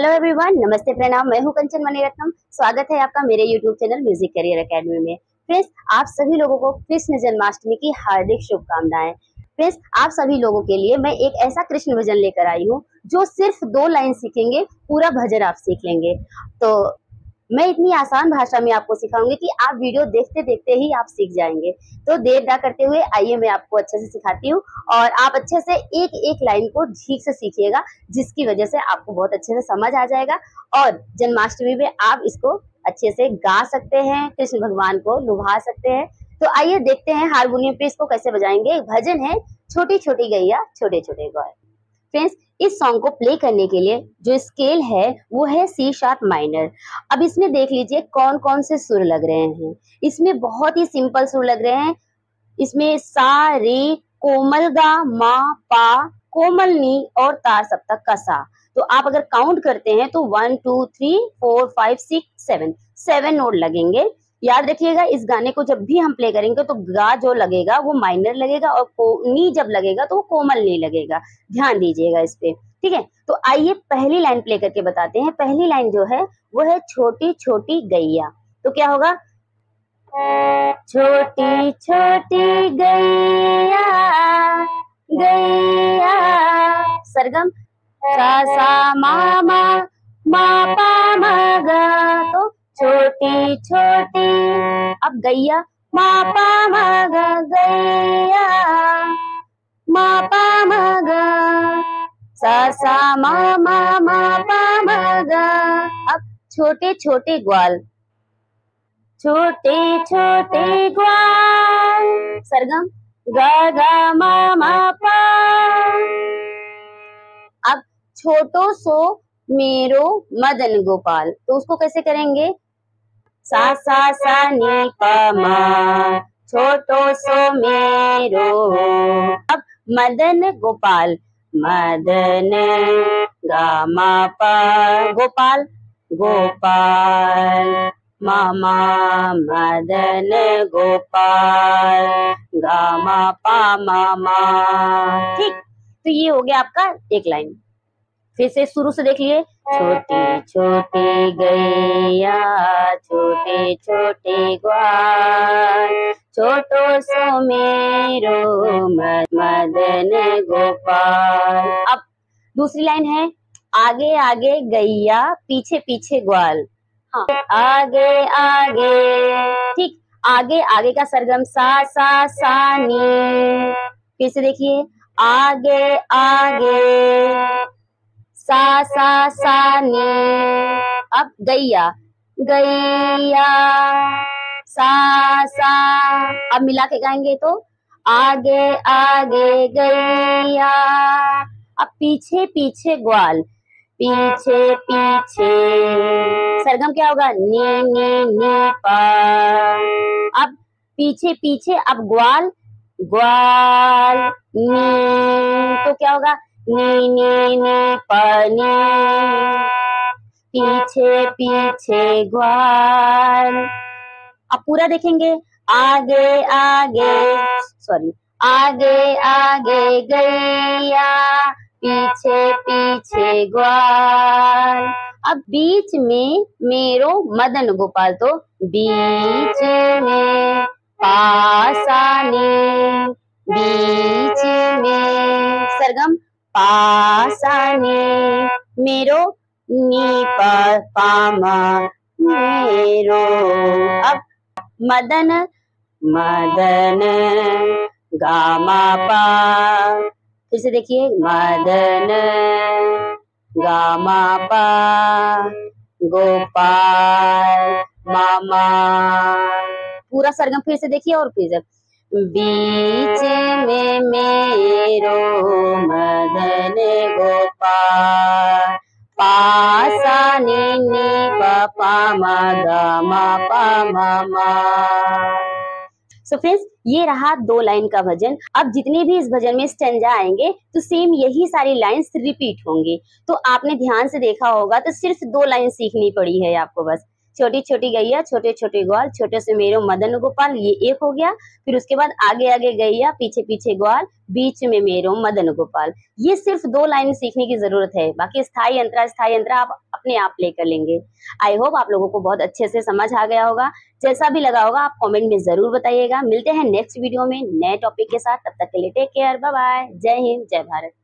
Hello everyone नमस्ते, प्रणाम। मैं हूँ कंचन मणिरत्नम। स्वागत है आपका मेरे YouTube channel music career academy में। फ्रेंड्स आप सभी लोगों को कृष्ण जन्माष्टमी की हार्दिक शुभकामनाएँ। फ्रेंड्स आप सभी लोगों के लिए मैं एक ऐसा कृष्ण भजन लेकर आई हूँ, जो सिर्फ़ दो लाइन सीखेंगे, पूरा भजन आप सीख लेंगे। तो मैं इतनी आसान भाषा में आपको सिखाऊँगी कि आप वीडियो देखते देखते ही आप सीख जाएँगे। तो देर ना करते हुए आइए, मैं आपको अच्छे से सिखाती हूँ और आप अच्छे से एक एक लाइन को ठीक से सीखिएगा, जिसकी वजह से आपको बहुत अच्छे से समझ आ जाएगा और जन्माष्टमी में आप इसको अच्छे से गा सकते हैं, कृष्ण भगवान को लुभा सकते हैं। तो आइए देखते हैं हारमोनियम पे इसको कैसे बजाएँगे। भजन है छोटी छोटी गैया छोटे छोटे गौर। फ्रेंड्स इस सॉन्ग को प्ले करने के लिए जो स्केल है, वो है सी शार्प माइनर अब इसमें देख लीजिए कौन कौन से सुर लग रहे हैं। इसमें बहुत ही सिंपल सुर लग रहे हैं। इसमें सा, रे, कोमल, गा, मा, पा, कोमल, नी और तार सप्तक का सा। तो आप अगर काउंट करते हैं तो one two three four five six seven seven note लगेंगे। याद रखिएगा, इस गाने को जब भी हम प्ले करेंगे तो गा जो लगेगा वो माइनर लगेगा और नी जब लगेगा तो वो कोमल नी लगेगा। ध्यान दीजिएगा इस पे, ठीक है? तो आइए पहली लाइन प्ले करके बताते हैं। पहली लाइन जो है, वो है छोटी छोटी गैया। तो क्या होगा? छोटी छोटी गैया गैया, सरगम। सा सा मामा मा, पा, मा, गा तो छोटी छोटी अब गैया। मापा मगा गैया। मापा मगा। सा सा मा मा मापा मगा। अब छोटे छोटे ग्वाल। छोटे छोटे ग्वाल। सरगम। गा गा मा मा पा। अब छोटो सो मेरो मदन गोपाल। तो उसको कैसे करेंगे? सा सा सा नी प मा छोटो सो मेरो। अब मदन गोपाल, मदन गा मा पा। गोपाल गोपाल, मामा मदन गोपाल गा मा पा, मामा। ठीक तो ये हो गया आपका एक लाइन। फिर से शुरू से देखिए छोटी छोटी गैया छोटे छोटे छोटे ग्वाल, छोटो सो मेरो मदन गोपाल। अब दूसरी लाइन है, आगे आगे गैया, पीछे पीछे ग्वाल। हाँ आगे आगे, ठीक, आगे आगे का सरगम सा सा सा, नी। फिर से देखिए, आगे आगे, सा सा सा, नी। अब गैया गैया सा सा अब मिला के गाएँगे तो आगे आगे गैया। अब पीछे पीछे ग्वाल, पीछे पीछे। सरगम क्या होगा? नी नी नी, पा। अब पीछे पीछे, अब ग्वाल ग्वाल, नी। तो क्या होगा? नी नी नी पानी पीछे पीछे ग्वाल। अब पूरा देखेंगे? आगे आगे सॉरी आगे आगे गैया, पीछे पीछे ग्वाल। अब बीच में मेरो मदन गोपाल तो बीच में पासानी बीच में सरगम पासानी मेरो नी पामा मेरो अब मदन मदन, गामा पा। फिर से देखिए, मदन, गामा पा। गोपाल, मामा। पूरा सरगम फिर से देखिए और फिर बीच में मेरो मदन गोपाल। सो फ्रेंड्स ये रहा दो लाइन का भजन। अब जितने भी इस भजन में स्टेंजा आएँगे तो सेम यही सारी लाइंस रिपीट होंगी। तो आपने ध्यान से देखा होगा तो सिर्फ़ दो लाइन सीखनी पड़ी है आपको बस। छोटी छोटी गैया छोटे छोटे ग्वाल, छोटे से मेरो मदन गोपाल, ये एक हो गया। फिर उसके बाद आगे आगे गैया पीछे पीछे ग्वाल, बीच में मेरो मदन गोपाल। ये सिर्फ़ दो लाइन सीखने की ज़रूरत है। बाकी स्थायी यंत्र स्थायी यंत्र आप अपने आप लेकर लेंगे। आई होप आप लोगों को बहुत अच्छे से समझ आ गया होगा। जैसा भी लगा होगा, आप कमेंट में ज़रूर बताइएगा। मिलते हैं नेक्स्ट वीडियो में नए टॉपिक के साथ। तब तक के लिए टेक केयर बाय जय हिंद, जय भारत।